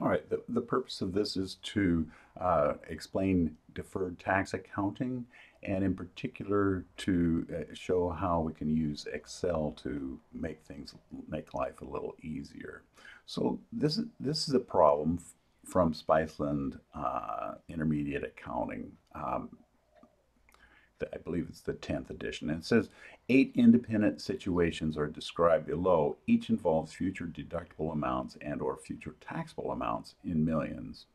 All right, the, the purpose of this is to uh, explain deferred tax accounting and in particular to uh, show how we can use Excel to make things, make life a little easier. So this is, this is a problem from Spiceland uh, Intermediate Accounting. Um, I believe it's the 10th edition. And it says eight independent situations are described below. Each involves future deductible amounts and or future taxable amounts in millions.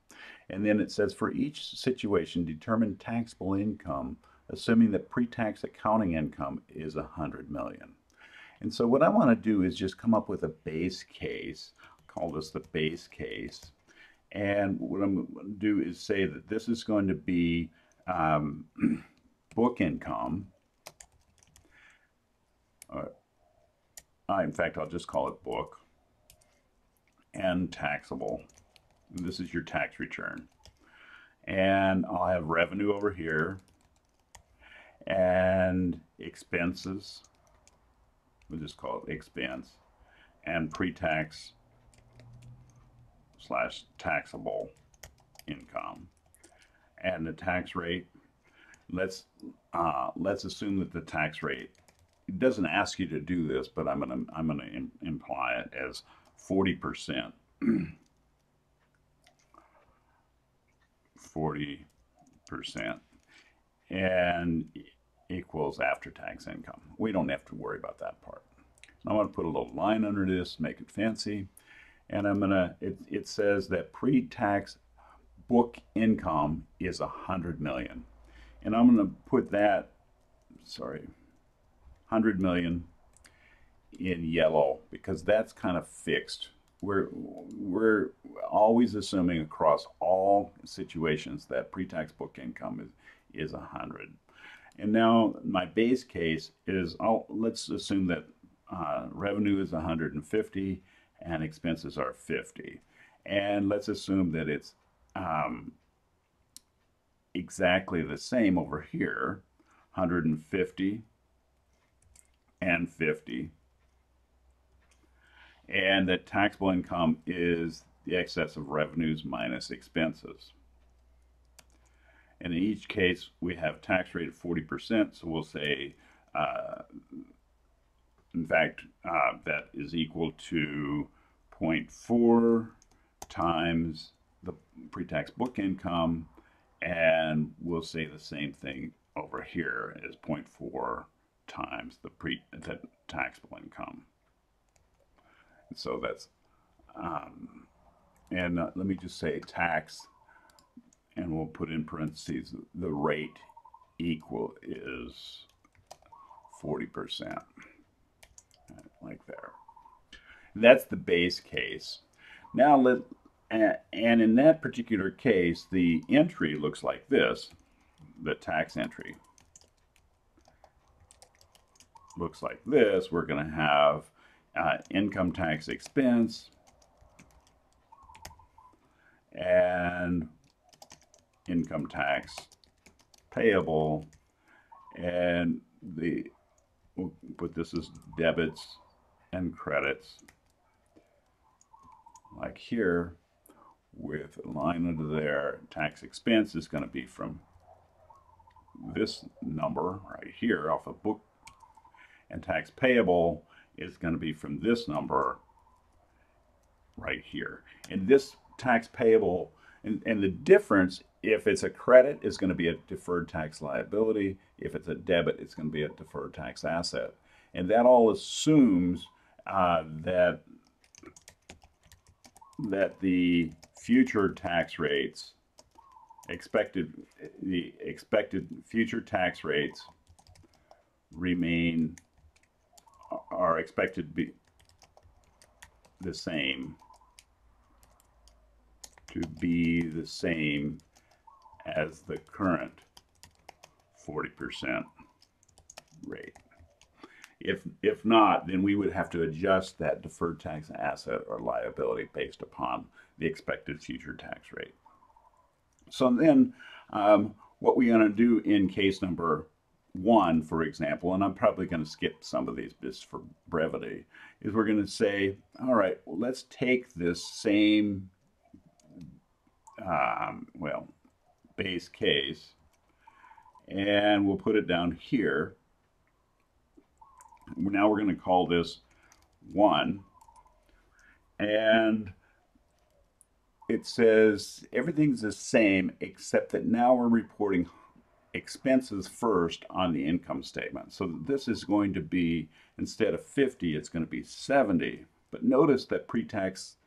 And then it says for each situation, determine taxable income, assuming that pre-tax accounting income is 100 million. And so what I want to do is just come up with a base case, call this the base case. And what I'm going to do is say that this is going to be um, book income. Uh, in fact, I'll just call it book and taxable. And this is your tax return. And I'll have revenue over here and expenses. We'll just call it expense and pre-tax slash taxable income. And the tax rate let's uh, let's assume that the tax rate it doesn't ask you to do this, but I'm gonna I'm gonna Im imply it as 40 percent. 40 percent and equals after-tax income. We don't have to worry about that part. So I'm going to put a little line under this, make it fancy, and I'm going to, it, it says that pre-tax book income is a 100 million. And I'm going to put that, sorry, 100 million in yellow because that's kind of fixed. We're, we're always assuming across all situations that pre-tax book income is, is 100. And now my base case is, I'll, let's assume that uh, revenue is 150 and expenses are 50. And let's assume that it's um, exactly the same over here 150 and 50 and that taxable income is the excess of revenues minus expenses. And in each case we have tax rate of 40% so we'll say uh, in fact uh, that is equal to 0.4 times the pre-tax book income and we'll say the same thing over here as 0.4 times the pre the taxable income. so that's, um, and uh, let me just say tax, and we'll put in parentheses, the rate equal is 40%, like there. That's the base case. Now let, and in that particular case, the entry looks like this, the tax entry. Looks like this. We're going to have uh, income tax expense and income tax payable and the put this as debits and credits like here with a line under there. Tax expense is going to be from this number right here off of book. And tax payable is going to be from this number right here. And this tax payable, and, and the difference, if it's a credit, is going to be a deferred tax liability. If it's a debit, it's going to be a deferred tax asset. And that all assumes uh, that that the future tax rates, expected, the expected future tax rates remain, are expected to be the same, to be the same as the current 40% rate. If, if not, then we would have to adjust that deferred tax asset or liability based upon the expected future tax rate. So then um, what we're going to do in case number one, for example, and I'm probably going to skip some of these just for brevity, is we're going to say, all right, well, let's take this same um, well, base case, and we'll put it down here. Now we're going to call this 1, and it says everything's the same except that now we're reporting expenses first on the income statement. So this is going to be, instead of 50, it's going to be 70. But notice that pre-tax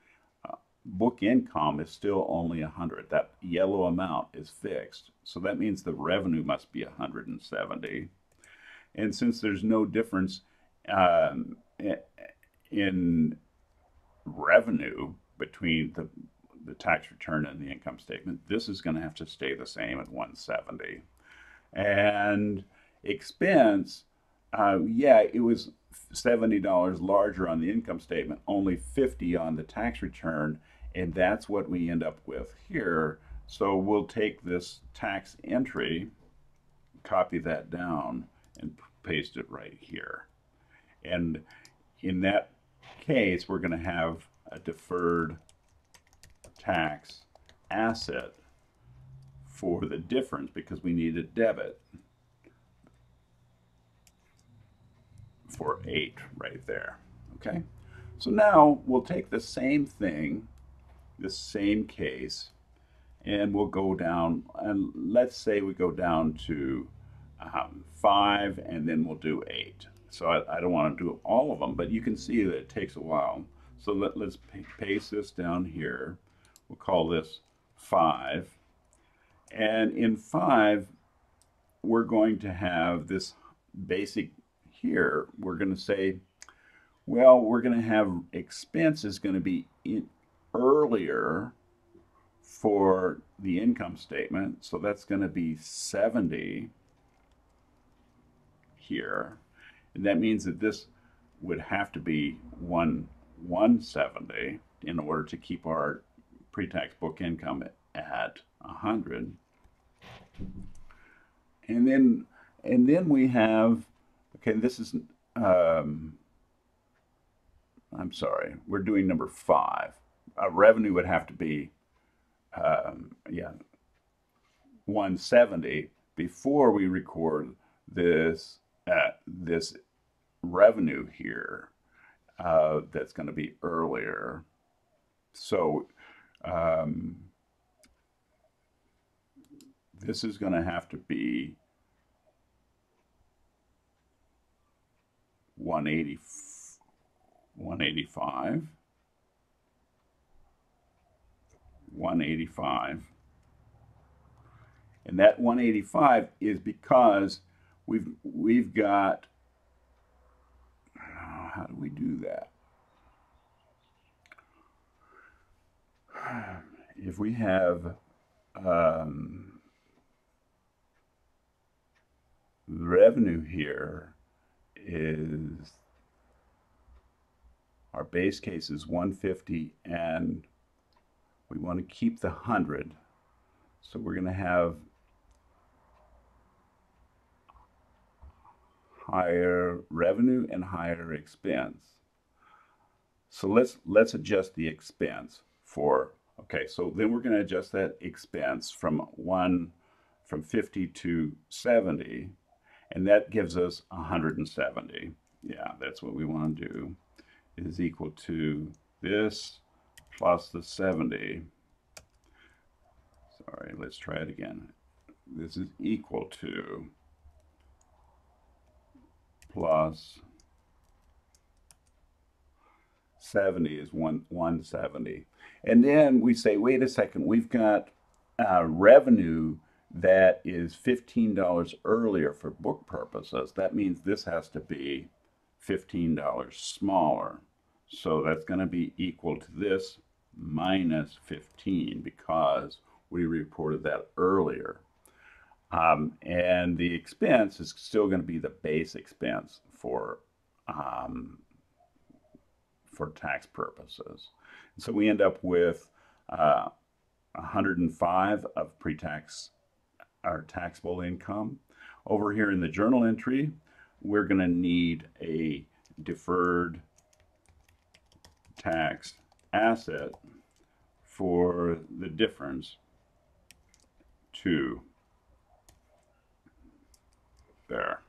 uh, book income is still only 100. That yellow amount is fixed. So that means the revenue must be 170. And since there's no difference um, in revenue between the, the tax return and the income statement, this is going to have to stay the same at 170. And expense, uh, yeah, it was $70 larger on the income statement, only 50 on the tax return, and that's what we end up with here. So we'll take this tax entry, copy that down, and paste it right here. And in that case, we're going to have a deferred tax asset for the difference because we need a debit for 8 right there. Okay? So now we'll take the same thing, the same case, and we'll go down, and let's say we go down to um, 5, and then we'll do 8. So I, I, don't want to do all of them, but you can see that it takes a while. So let, let's paste this down here. We'll call this 5. And in 5, we're going to have this basic here. We're going to say, well, we're going to have expense is going to be earlier for the income statement. So that's going to be 70 here. And that means that this would have to be 1 170 in order to keep our pre-tax book income at 100 and then and then we have okay this is um, I'm sorry we're doing number five. Uh, revenue would have to be um, yeah 170 before we record this uh, this revenue here uh, that's going to be earlier. So um, this is going to have to be 180, 185, 185. And that 185 is because we've we've got how do we do that? If we have um, revenue here is our base case is 150 and we want to keep the 100 so we're going to have higher revenue and higher expense. So let's let's adjust the expense for okay so then we're going to adjust that expense from 1 from 50 to 70 and that gives us 170. Yeah, that's what we want to do, is equal to this plus the 70. Sorry, let's try it again. This is equal to plus 70 is one, 170. And then we say, wait a second, we've got uh, revenue that is $15 earlier for book purposes, that means this has to be $15 smaller. So that's going to be equal to this minus 15 because we reported that earlier. Um, and the expense is still going to be the base expense for um, for tax purposes. So we end up with uh, 105 of pre-tax our taxable income. Over here in the journal entry, we're going to need a deferred tax asset for the difference to there.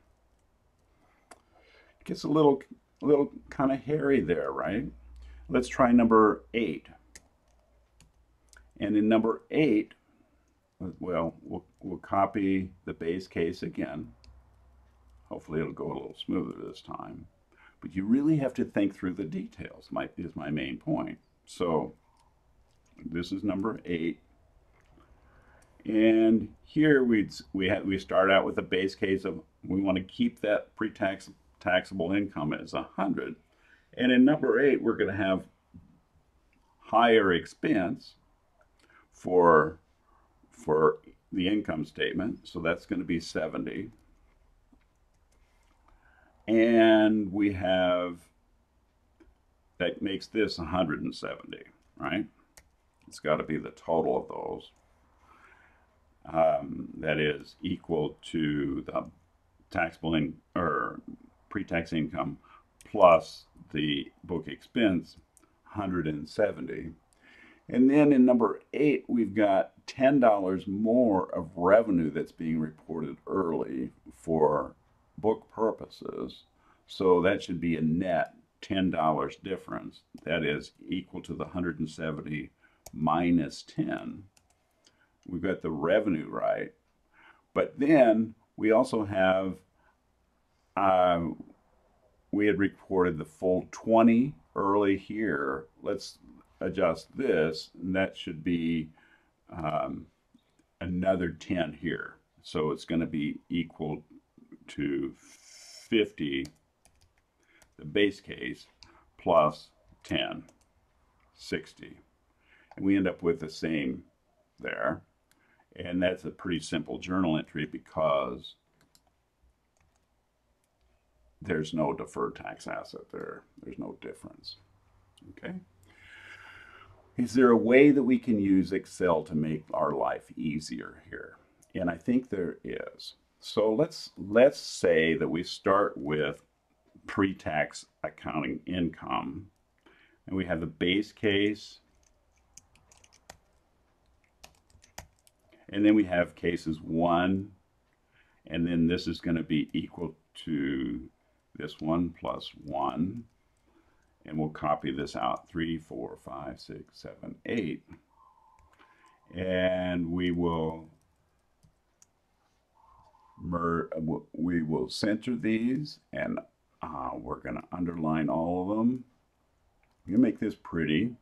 It gets a little, a little kind of hairy there, right? Let's try number eight. And in number eight, well, we'll, we'll copy the base case again. Hopefully it'll go a little smoother this time. But you really have to think through the details, my, is my main point. So this is number eight. And here we'd, we, have, we start out with a base case of we want to keep that pre-tax taxable income as 100. And in number eight, we're going to have higher expense for, for the income statement. So that's going to be 70. And we have, that makes this 170, right? It's got to be the total of those. Um, that is equal to the taxable in, or pre-tax income plus the book expense, 170. And then in number eight, we've got $10 more of revenue that's being reported early for book purposes. So that should be a net $10 difference. That is equal to the 170 minus 10. We've got the revenue right. But then we also have, uh, we had recorded the full 20 early here. Let's adjust this, and that should be um, another 10 here. So it's going to be equal to 50, the base case, plus 10, 60. And we end up with the same there. And that's a pretty simple journal entry because there's no deferred tax asset there. There's no difference. Okay. Is there a way that we can use Excel to make our life easier here? And I think there is. So let's let's say that we start with pre-tax accounting income and we have the base case and then we have cases one and then this is going to be equal to this one plus one. And we'll copy this out three four five six seven eight. And we will mer we will center these and uh, we're going to underline all of them. You make this pretty.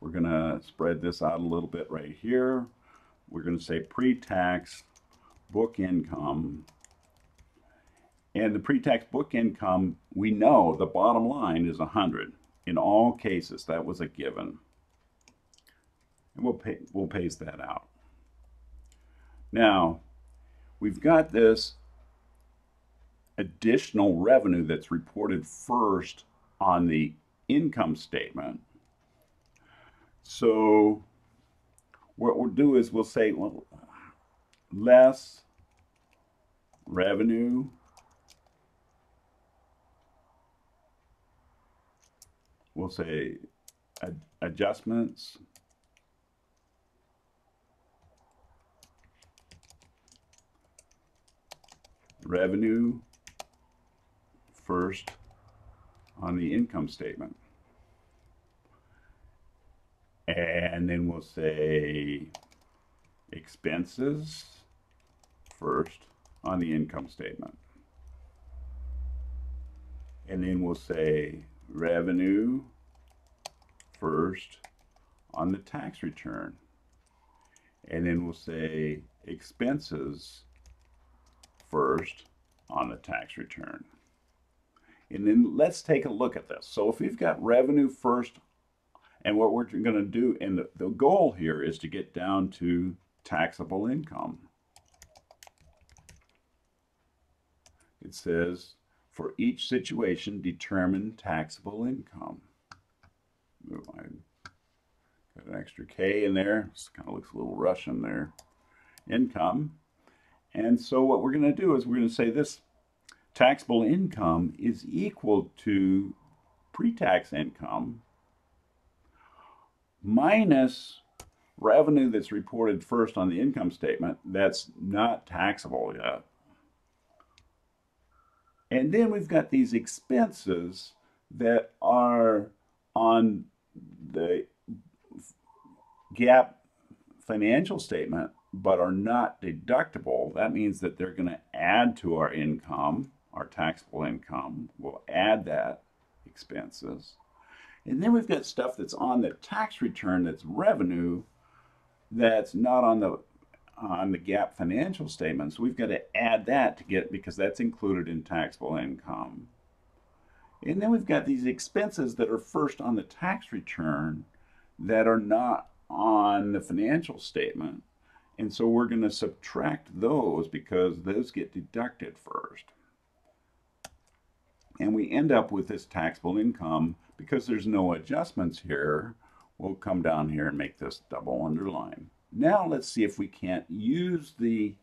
We're going to spread this out a little bit right here. We're going to say pre-tax book income and the pre-tax book income we know the bottom line is 100 in all cases. That was a given. And we'll pay we'll paste that out. Now we've got this additional revenue that's reported first on the income statement. So what we'll do is we'll say well, less revenue we'll say ad adjustments revenue first on the income statement. And then we'll say expenses first on the income statement. And then we'll say revenue first on the tax return. And then we'll say expenses first on the tax return. And then let's take a look at this. So if we've got revenue first, and what we're going to do, and the, the goal here is to get down to taxable income. It says, for each situation, determine taxable income. I got an extra K in there. This kind of looks a little Russian there. Income. And so what we're going to do is we're going to say this taxable income is equal to pre-tax income minus revenue that's reported first on the income statement, that's not taxable yet. And then we've got these expenses that are on the GAAP financial statement but are not deductible. That means that they're going to add to our income, our taxable income. We'll add that expenses. And then we've got stuff that's on the tax return that's revenue that's not on the on the GAAP financial statements. We've got to add that to get because that's included in taxable income. And then we've got these expenses that are first on the tax return that are not on the financial statement. And so we're going to subtract those because those get deducted first. And we end up with this taxable income because there's no adjustments here. We'll come down here and make this double underline. Now let's see if we can't use the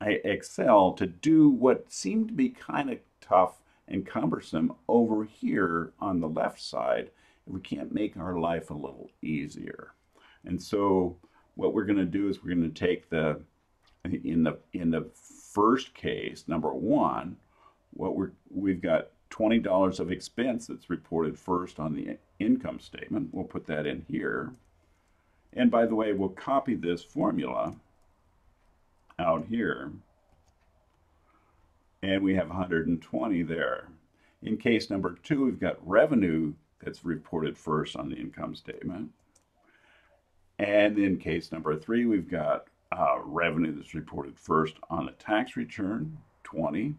Excel to do what seemed to be kind of tough and cumbersome over here on the left side. We can't make our life a little easier. And so what we're going to do is we're going to take the in the in the first case, number one, what we're we've got twenty dollars of expense that's reported first on the income statement. We'll put that in here. And by the way, we'll copy this formula out here. And we have 120 there. In case number two, we've got revenue that's reported first on the income statement. And in case number three, we've got uh, revenue that's reported first on the tax return, 20.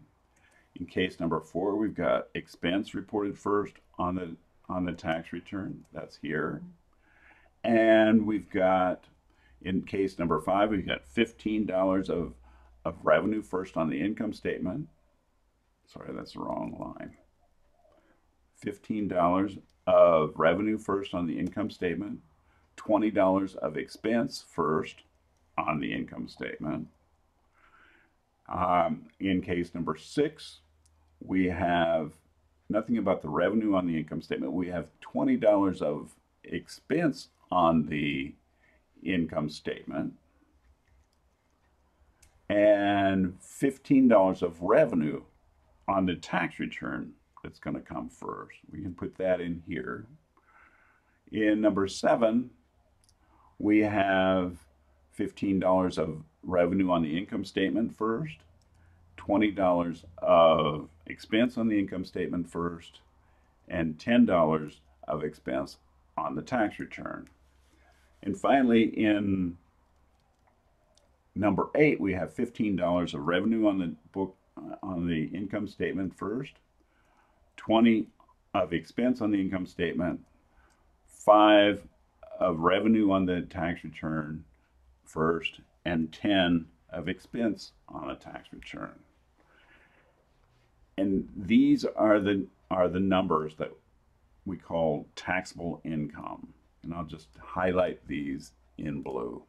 In case number four, we've got expense reported first on the on the tax return. That's here. And we've got, in case number five, we've got $15 of, of revenue first on the income statement. Sorry, that's the wrong line. $15 of revenue first on the income statement. $20 of expense first on the income statement. Um, in case number six, we have nothing about the revenue on the income statement. We have $20 of expense on the income statement and $15 of revenue on the tax return that's going to come first. We can put that in here. In number seven, we have $15 of revenue on the income statement first, $20 of expense on the income statement first, and $10 of expense on the tax return. And finally, in number eight, we have $15 of revenue on the book uh, on the income statement first, 20 of expense on the income statement, five of revenue on the tax return first and 10 of expense on a tax return. And these are the are the numbers that we call taxable income. And I'll just highlight these in blue.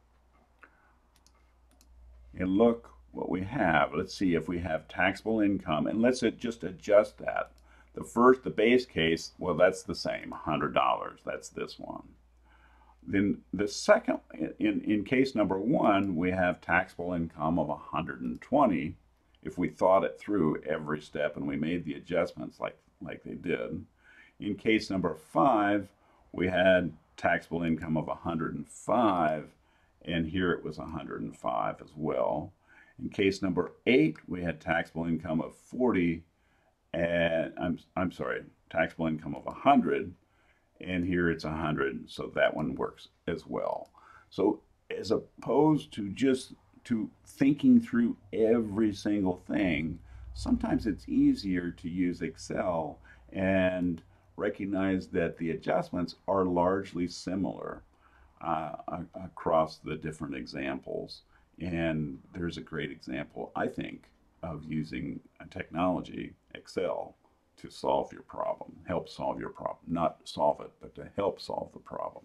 And look what we have. Let's see if we have taxable income. And let's just adjust that. The first, the base case, well, that's the same, $100. That's this one. Then the second, in, in case number one, we have taxable income of 120 if we thought it through every step and we made the adjustments like, like they did. In case number five, we had taxable income of 105 and here it was 105 as well. In case number eight, we had taxable income of 40 and I'm, I'm sorry, taxable income of 100 and here it's 100, so that one works as well. So as opposed to just to thinking through every single thing, sometimes it's easier to use Excel and recognize that the adjustments are largely similar uh, across the different examples. And there's a great example, I think, of using a technology, Excel, to solve your problem, help solve your problem, not solve it, but to help solve the problem.